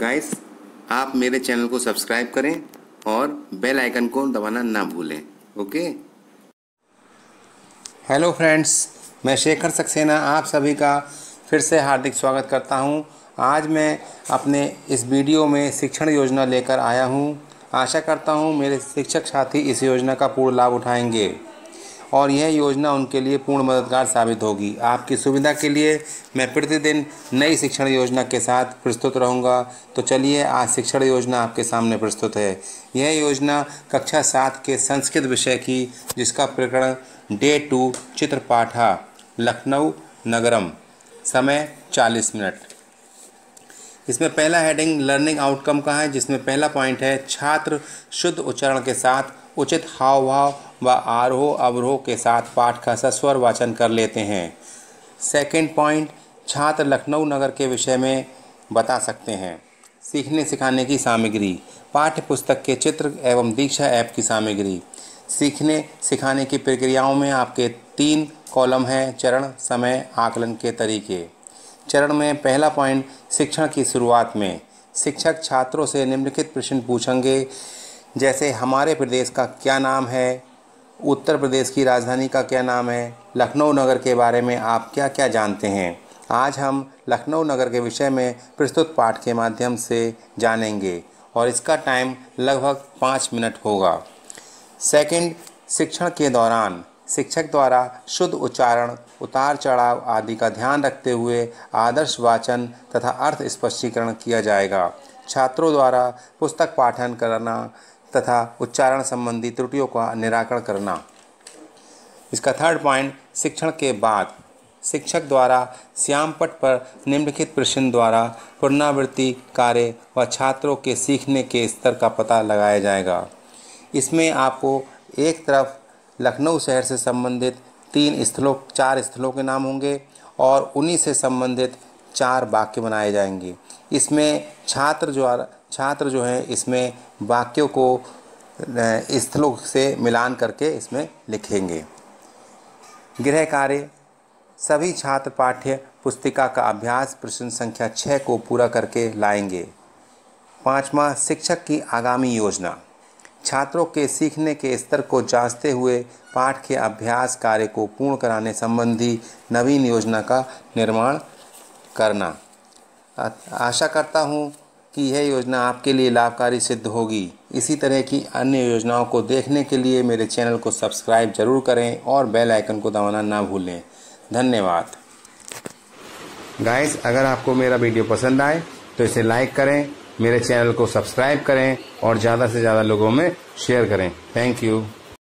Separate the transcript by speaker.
Speaker 1: Guys आप मेरे channel को सब्सक्राइब करें और बेल आइकन को दबाना ना भूलें, ओके? हेलो फ्रेंड्स मैं शेखर सक्सेना, आप सभी का फिर से हार्दिक स्वागत करता हूँ। आज मैं अपने इस वीडियो में शिक्षण योजना लेकर आया हूँ। आशा करता हूँ मेरे शिक्षक साथी इस योजना का पूर्ण लाभ उठाएँगे। और यह योजना उनके लिए पूर्ण मददगार साबित होगी। आपकी सुविधा के लिए मैं प्रतिदिन नई शिक्षण योजना के साथ प्रस्तुत रहूँगा। तो चलिए, आज शिक्षण योजना आपके सामने प्रस्तुत है। यह योजना कक्षा सात के संस्कृत विषय की, जिसका प्रकरण डे टू चित्रपाठा, लखनऊ नगरम। समय 40 मिनट। इसमें पहला हेडिंग लर्निंग आउटकम का है, जिसमें पहला पॉइंट है, छात्र शुद्ध उच्चारण के साथ उचित हाव भाव व आरोह अवरोह के साथ पाठ का सस्वर वाचन कर लेते हैं। सेकंड पॉइंट छात्र लखनऊ नगर के विषय में बता सकते हैं। सीखने सिखाने की सामग्री पाठ्य पुस्तक के चित्र एवं दीक्षा ऐप की सामग्री। सीखने सिखाने की प्रक्रियाओं में आपके तीन कॉलम हैं, चरण, समय, आकलन के तरीके। चरण में पहला पॉइंट शिक्षण की शुरुआत में। शिक्षक छात्रों से निम्नलिखित प्रश्न पूछेंगे, जैसे, हमारे प्रदेश का क्या नाम है? उत्तर प्रदेश की राजधानी का क्या नाम है? लखनऊ नगर के बारे में आप क्या क्या जानते हैं? आज हम लखनऊ नगर के विषय में प्रस्तुत पाठ के माध्यम से जानेंगे और इसका टाइम लगभग पाँच मिनट होगा। सेकंड शिक्षण के दौरान शिक्षक द्वारा शुद्ध उच्चारण, उतार चढ़ाव आदि का ध्यान रखते हुए आदर्श वाचन तथा अर्थ स्पष्टीकरण किया जाएगा। छात्रों द्वारा पुस्तक पाठन करना तथा उच्चारण संबंधी त्रुटियों का निराकरण करना। इसका थर्ड पॉइंट शिक्षण के बाद। शिक्षक द्वारा श्यामपट पर निम्नलिखित प्रश्न द्वारा पुनरावृत्ति कार्य व छात्रों के सीखने के स्तर का पता लगाया जाएगा। इसमें आपको एक तरफ़ लखनऊ शहर से संबंधित तीन स्थलों, चार स्थलों के नाम होंगे और उन्हीं से संबंधित चार वाक्य बनाए जाएँगे। इसमें छात्र जो छात्र जो हैं, इसमें वाक्यों को स्थलों से मिलान करके इसमें लिखेंगे। गृह कार्य, सभी छात्र पाठ्य पुस्तिका का अभ्यास प्रश्न संख्या छः को पूरा करके लाएँगे। पाँचवा, शिक्षक की आगामी योजना। छात्रों के सीखने के स्तर को जांचते हुए पाठ के अभ्यास कार्य को पूर्ण कराने संबंधी नवीन योजना का निर्माण करना। आशा करता हूँ कि यह योजना आपके लिए लाभकारी सिद्ध होगी। इसी तरह की अन्य योजनाओं को देखने के लिए मेरे चैनल को सब्सक्राइब ज़रूर करें और बेल आइकन को दबाना ना भूलें। धन्यवाद। गाइस, अगर आपको मेरा वीडियो पसंद आए तो इसे लाइक करें मेरे चैनल को सब्सक्राइब करें और ज़्यादा से ज़्यादा लोगों में शेयर करें। Thank you